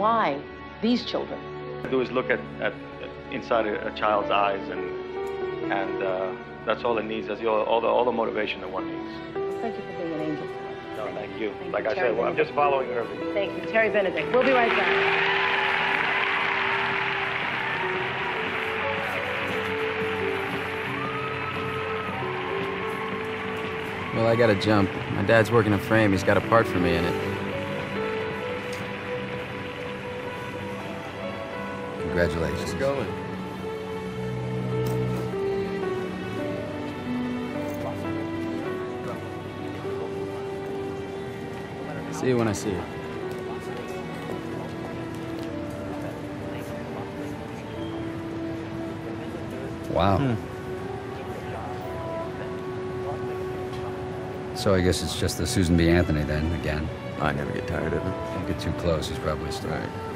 Why these children? do is look at, at inside a, a child's eyes, and and uh, that's all it needs. That's all, all the all the motivation that one needs. Thank you for being an angel. No, thank you. Thank like you, I Terry said, well, I'm just following her. Thank you, Terry Benedict. We'll be right back. Well, I gotta jump. My dad's working a frame. He's got a part for me in it. Congratulations. going. See you when I see you. Wow. Hmm. So I guess it's just the Susan B. Anthony then, again. I never get tired of it. Don't get too close, he's probably still. Right.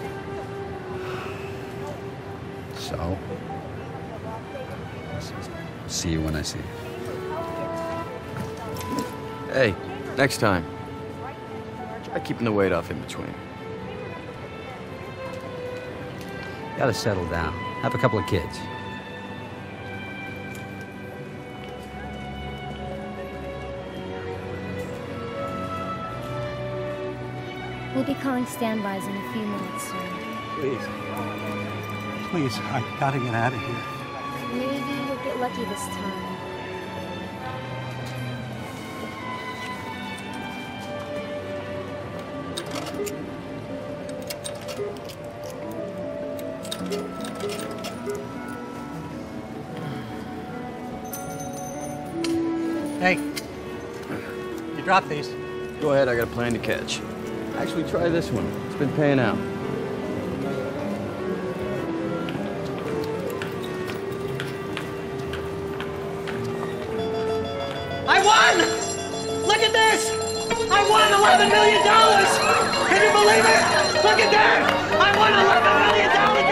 So? See you when I see you. Hey, next time. Try keeping the weight off in between. Gotta settle down. Have a couple of kids. We'll be calling standbys in a few minutes, sir. Please. Please, I gotta get out of here. Maybe you'll get lucky this time. Hey, you dropped these. Go ahead, I got a plane to catch. Actually, try this one. It's been paying out. I won! Look at this! I won $11 million! Can you believe it? Look at that! I won $11 million!